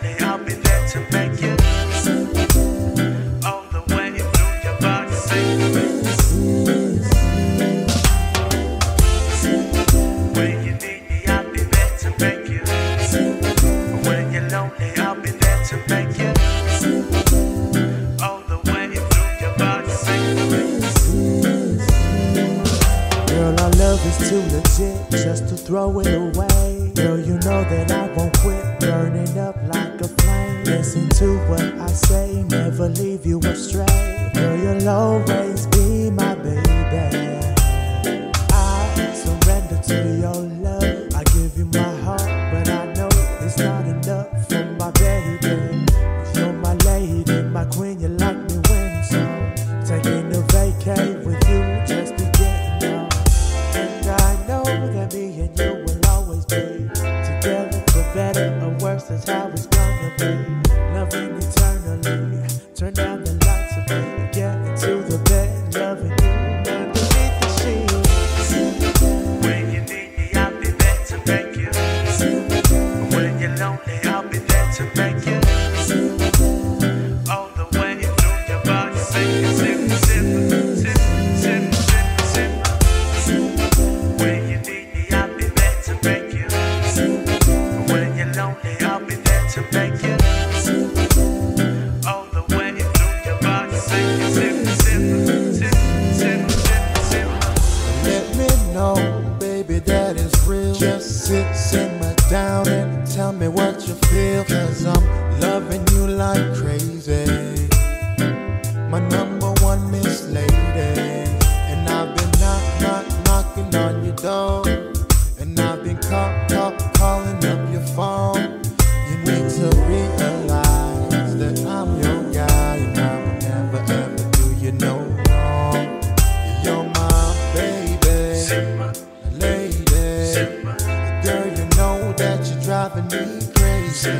Bye. Is too legit just to throw it away. Girl, you know that I won't quit burning up like a flame. Listen to what I say, never leave you astray. Girl, you'll always be my baby. I surrender to your love. I give you my heart, but I know it's not enough for my baby. That's how it's gonna be. Loving eternally. Turn down the lights and get into the bed. Loving you underneath. When you need me, I'll be there to make you. When you're lonely, I'll be there to make you. All the way through your body, know, baby, that is real. Just sit, sit simmer down and tell me what you feel. Cause I'm loving you like crazy. My number one miss lady. And I've been knock, knock, knocking on your door. And I've been call, call, calling up your phone. You need to realize that I'm your guy. And I will never ever do you no driving me crazy.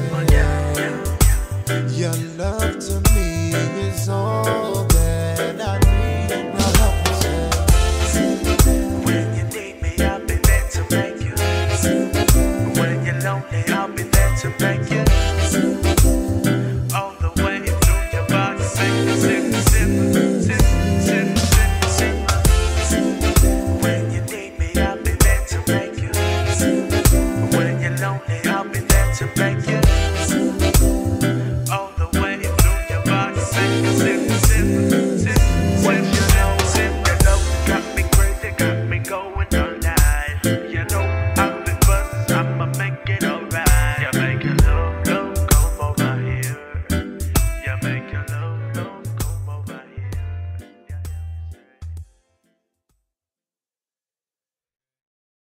Your love to me is all.